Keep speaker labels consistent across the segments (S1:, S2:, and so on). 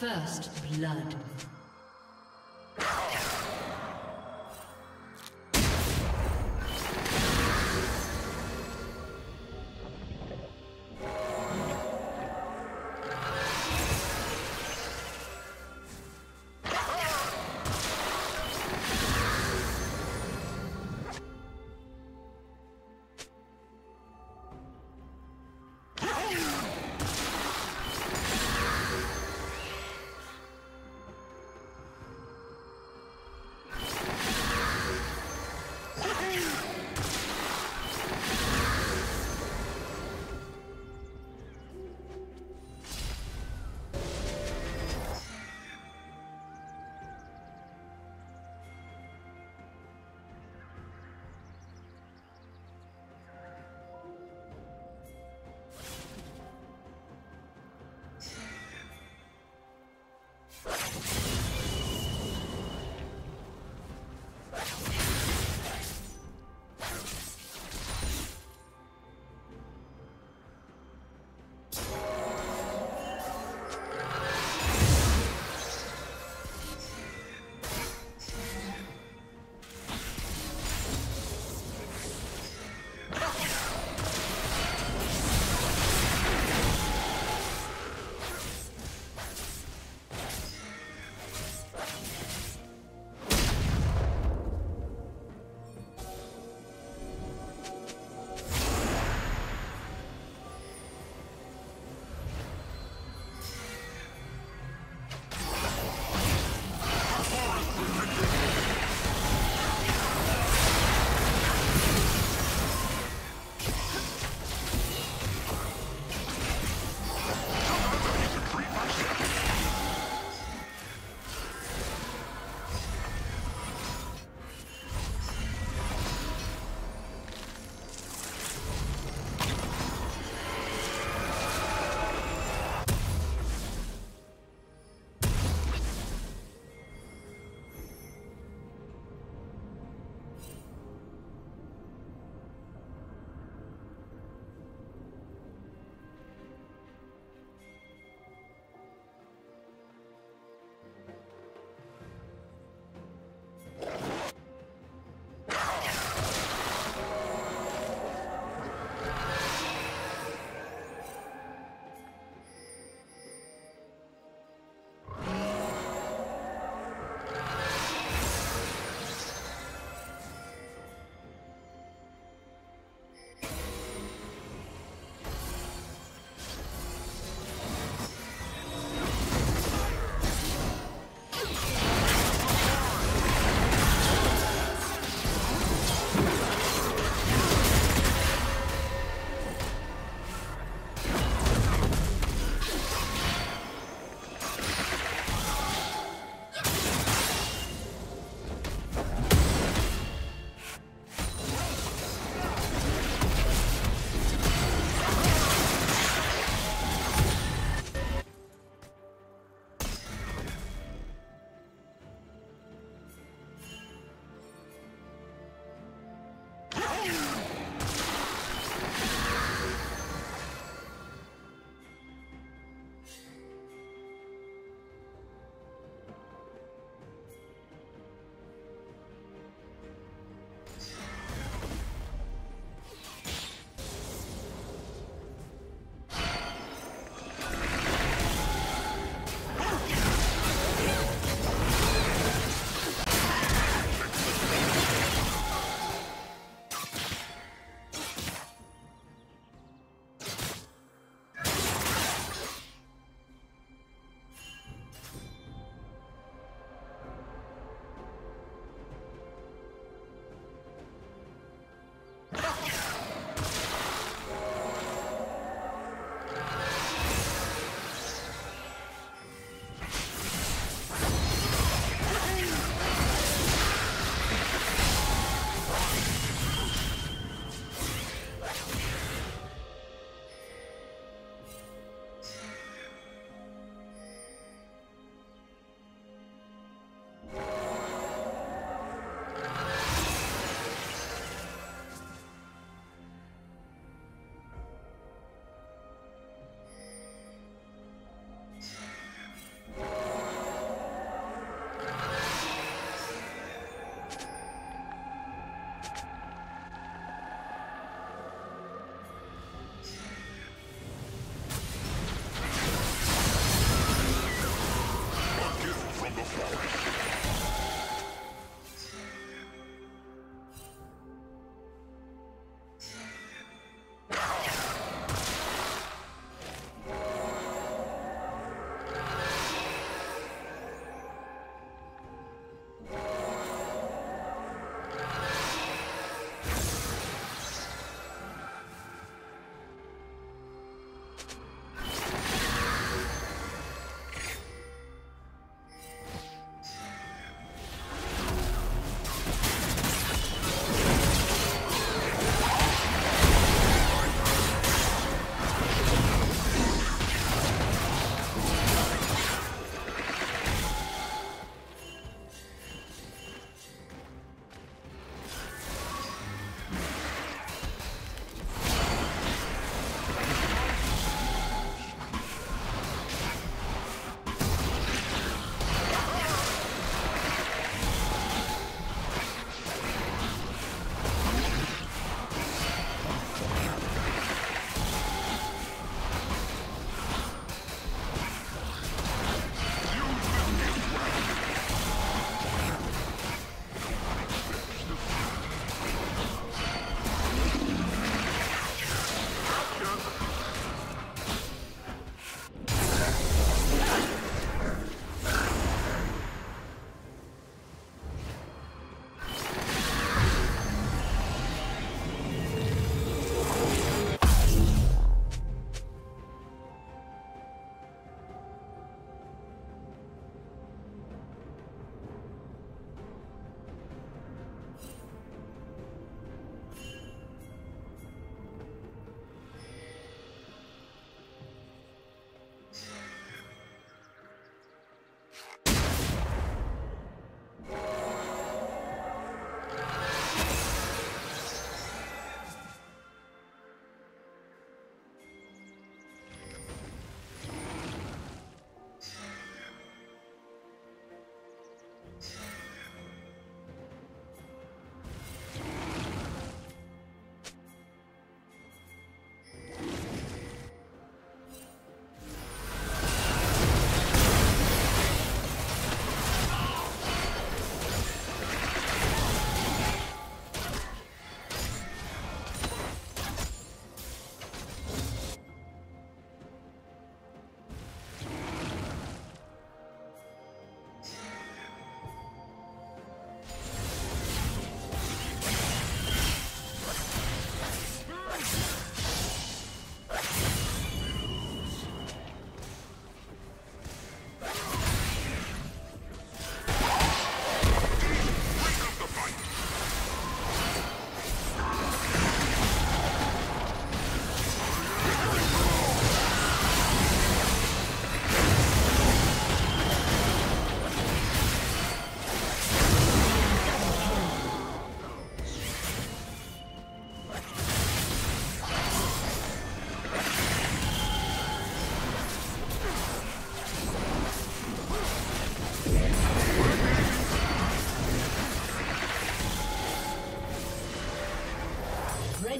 S1: First blood.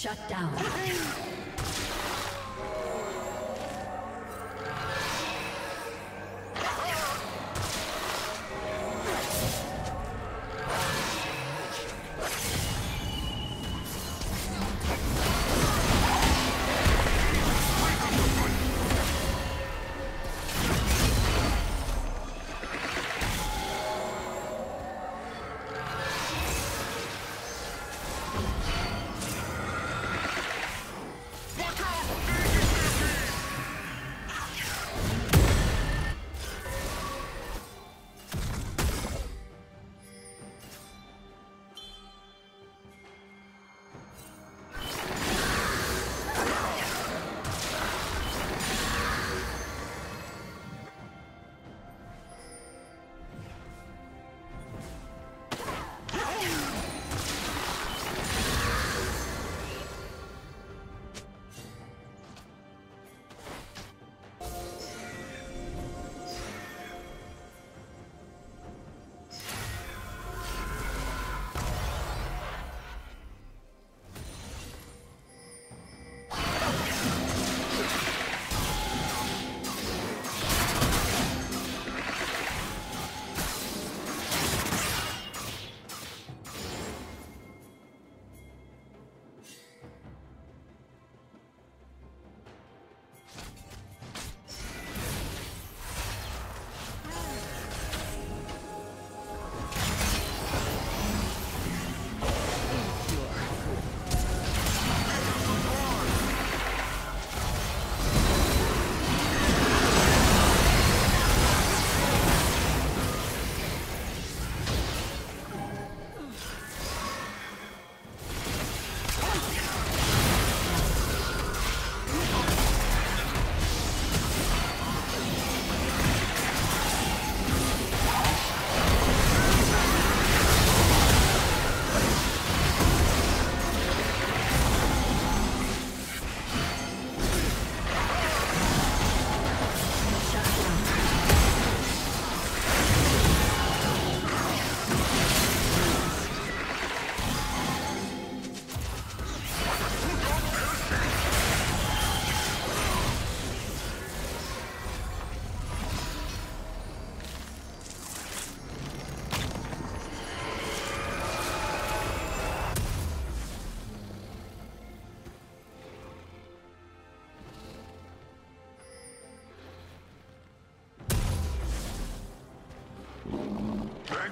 S1: Shut down.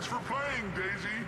S1: for playing, Daisy.